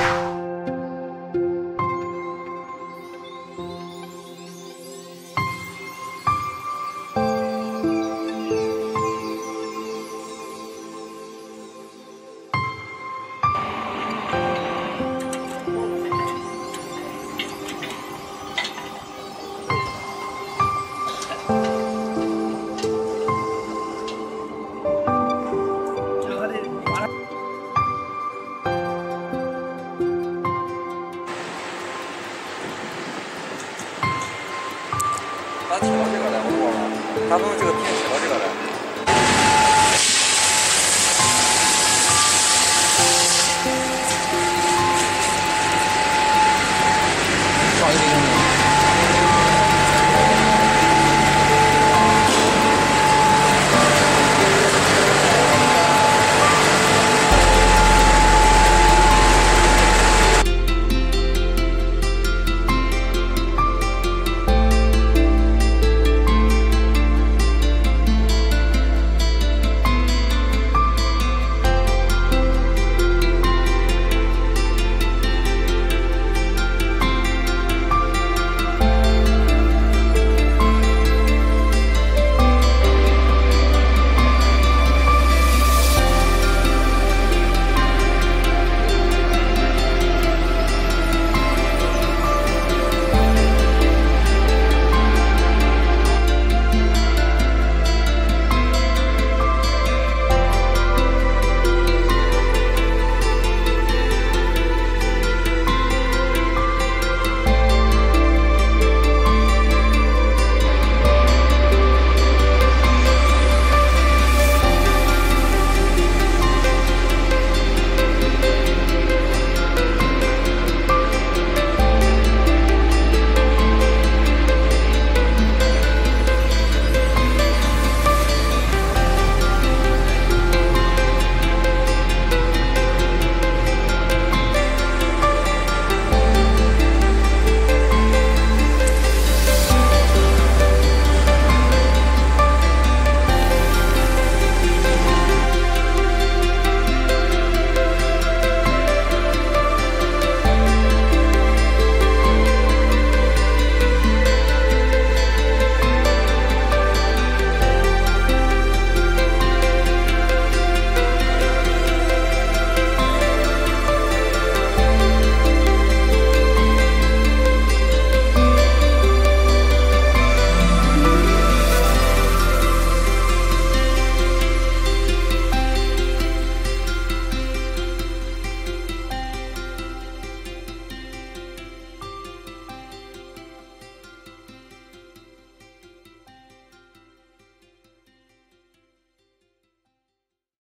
you 他提到这个来，我说他们这个片。